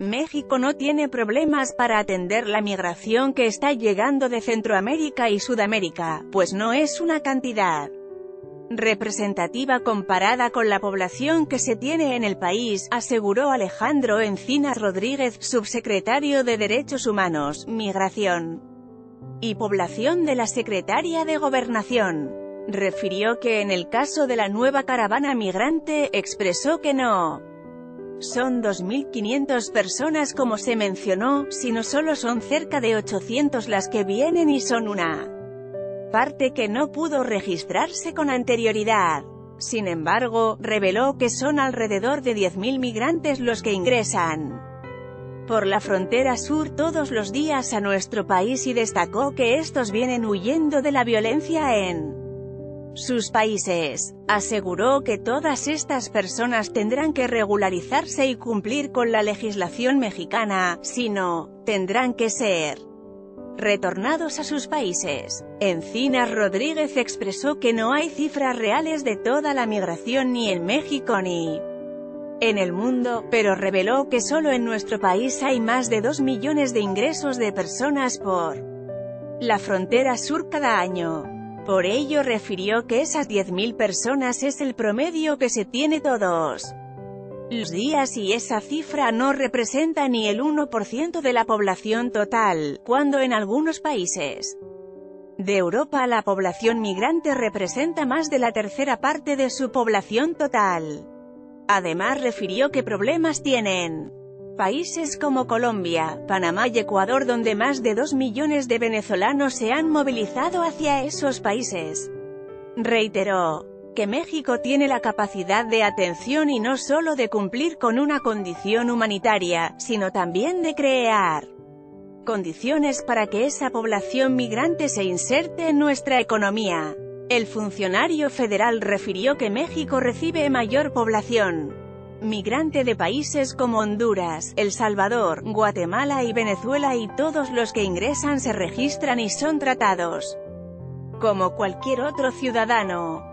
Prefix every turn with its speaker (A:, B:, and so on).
A: México no tiene problemas para atender la migración que está llegando de Centroamérica y Sudamérica, pues no es una cantidad representativa comparada con la población que se tiene en el país, aseguró Alejandro Encinas Rodríguez, subsecretario de Derechos Humanos, Migración y Población de la Secretaría de Gobernación. Refirió que en el caso de la nueva caravana migrante, expresó que no son 2.500 personas como se mencionó, sino solo son cerca de 800 las que vienen y son una parte que no pudo registrarse con anterioridad. Sin embargo, reveló que son alrededor de 10.000 migrantes los que ingresan por la frontera sur todos los días a nuestro país y destacó que estos vienen huyendo de la violencia en sus países. Aseguró que todas estas personas tendrán que regularizarse y cumplir con la legislación mexicana, si no, tendrán que ser retornados a sus países. Encinas Rodríguez expresó que no hay cifras reales de toda la migración ni en México ni en el mundo, pero reveló que solo en nuestro país hay más de 2 millones de ingresos de personas por la frontera sur cada año. Por ello refirió que esas 10.000 personas es el promedio que se tiene todos los días y esa cifra no representa ni el 1% de la población total, cuando en algunos países de Europa la población migrante representa más de la tercera parte de su población total. Además refirió que problemas tienen países como Colombia, Panamá y Ecuador donde más de 2 millones de venezolanos se han movilizado hacia esos países. Reiteró, que México tiene la capacidad de atención y no solo de cumplir con una condición humanitaria, sino también de crear condiciones para que esa población migrante se inserte en nuestra economía. El funcionario federal refirió que México recibe mayor población migrante de países como Honduras, El Salvador, Guatemala y Venezuela y todos los que ingresan se registran y son tratados como cualquier otro ciudadano.